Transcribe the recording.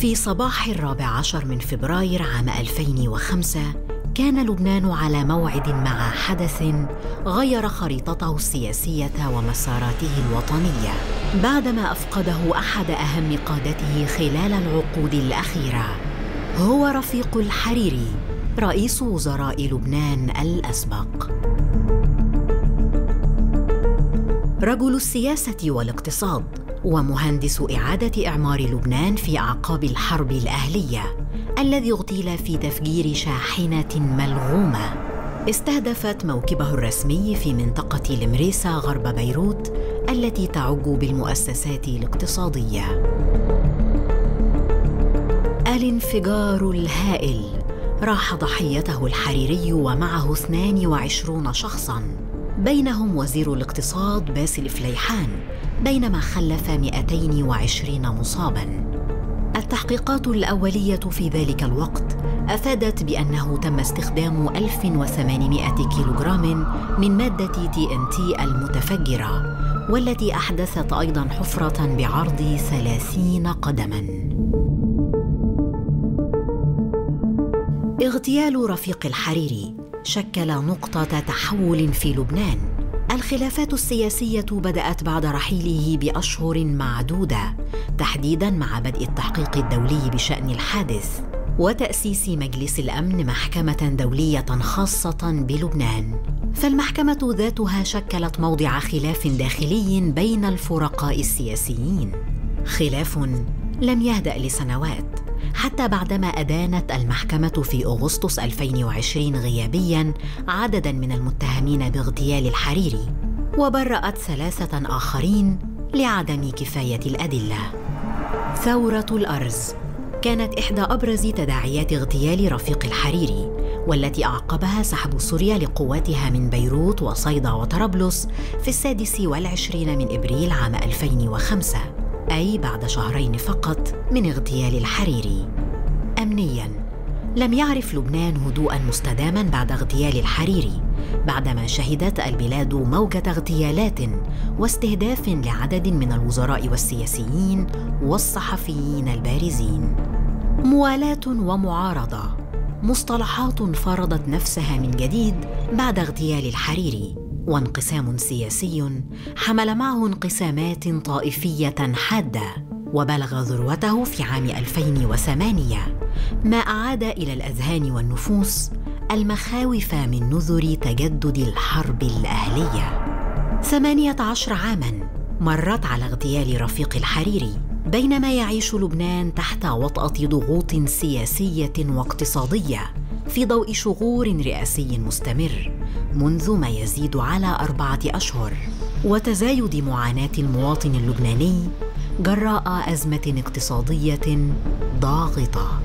في صباح الرابع عشر من فبراير عام 2005 كان لبنان على موعد مع حدث غير خريطته السياسية ومساراته الوطنية بعدما أفقده أحد أهم قادته خلال العقود الأخيرة. هو رفيق الحريري رئيس وزراء لبنان الأسبق. رجل السياسة والاقتصاد. ومهندس إعادة إعمار لبنان في أعقاب الحرب الأهلية الذي اغتيل في تفجير شاحنة ملغومة. استهدفت موكبه الرسمي في منطقة المريسا غرب بيروت التي تعج بالمؤسسات الاقتصادية. الانفجار الهائل. راح ضحيته الحريري ومعه 22 شخصاً. بينهم وزير الاقتصاد باسل فليحان بينما خلف 220 مصاباً. التحقيقات الأولية في ذلك الوقت أفادت بأنه تم استخدام 1800 كيلوغرام من مادة TNT المتفجرة والتي أحدثت أيضاً حفرة بعرض 30 قدماً. اغتيال رفيق الحريري شكل نقطة تحول في لبنان. الخلافات السياسية بدأت بعد رحيله بأشهر معدودة، تحديداً مع بدء التحقيق الدولي بشأن الحادث، وتأسيس مجلس الأمن محكمة دولية خاصة بلبنان. فالمحكمة ذاتها شكلت موضع خلاف داخلي بين الفرقاء السياسيين. خلاف لم يهدأ لسنوات حتى بعدما أدانت المحكمة في أغسطس 2020 غيابياً عدداً من المتهمين باغتيال الحريري وبرأت ثلاثة آخرين لعدم كفاية الأدلة. ثورة الأرز كانت إحدى أبرز تداعيات اغتيال رفيق الحريري والتي أعقبها سحب سوريا لقواتها من بيروت وصيدا وطرابلس في السادس والعشرين من إبريل عام 2005 أي بعد شهرين فقط من اغتيال الحريري. أمنياً لم يعرف لبنان هدوءاً مستداما بعد اغتيال الحريري، بعدما شهدت البلاد موجة اغتيالات واستهداف لعدد من الوزراء والسياسيين والصحفيين البارزين. موالاة ومعارضة مصطلحات فرضت نفسها من جديد بعد اغتيال الحريري وانقسام سياسي حمل معه انقسامات طائفية حادة وبلغ ذروته في عام 2008 ما أعاد إلى الأذهان والنفوس المخاوف من نذر تجدد الحرب الأهلية. ثمانية عشر عاما مرت على اغتيال رفيق الحريري بينما يعيش لبنان تحت وطأة ضغوط سياسية واقتصادية في ضوء شغور رئاسي مستمر منذ ما يزيد على أربعة أشهر. وتزايد معاناة المواطن اللبناني جراء أزمة اقتصادية ضاغطة.